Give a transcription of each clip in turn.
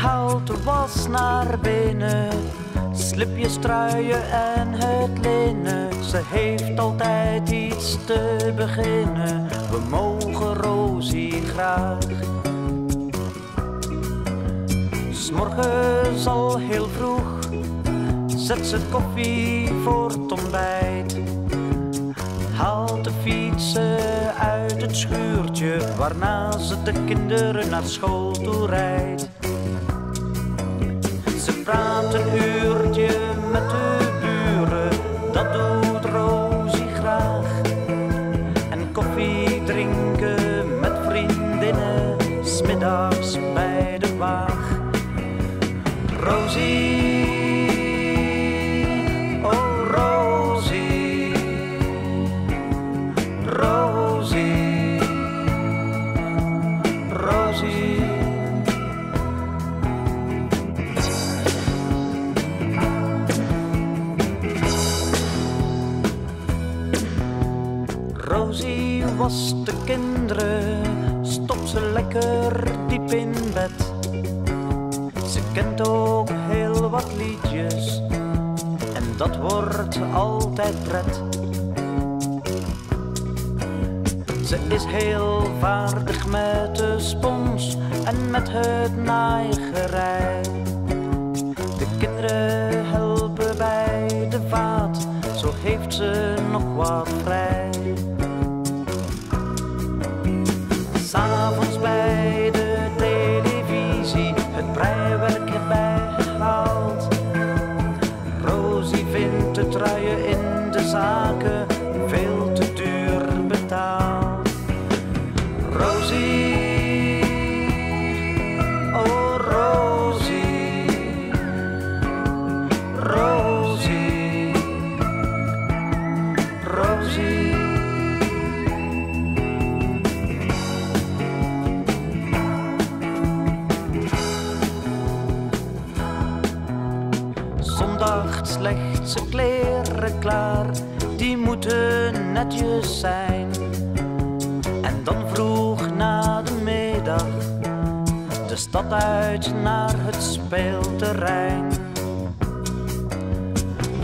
Haalt was naar binnen. Slipjes, truien en het linnen. Ze heeft altijd iets te beginnen. We mogen Rosie graag. S'morgens al heel vroeg zet ze koffie voor het ontbijt. Haalt de fietsen uit het schuurtje waarna ze de kinderen naar school toe rijdt. Ze praat een uurtje met de buren, dat doet Rosie graag. En koffie drinken met vriendinnen, smiddags bij de waag. Rosie, Was de kinderen, stop ze lekker diep in bed. Ze kent ook heel wat liedjes en dat wordt altijd pret. Ze is heel vaardig met de spons en met het naaigerij. De kinderen zaken Zondag legt ze kleren klaar, die moeten netjes zijn. En dan vroeg na de middag de stad uit naar het speelterrein.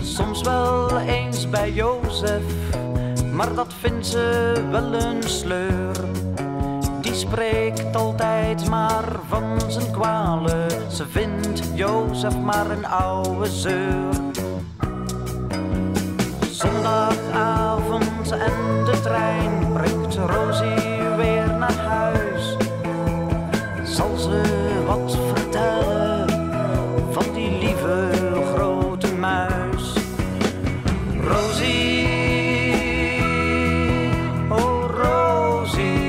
Soms wel eens bij Jozef, maar dat vindt ze wel een sleur. Die spreekt altijd maar van zijn kwalen. Ze vindt Jozef maar een oude zeur. Zondagavond en de trein brengt Rosie weer naar huis. Zal ze wat vertellen van die lieve grote muis? Rosie. Oh Rosie.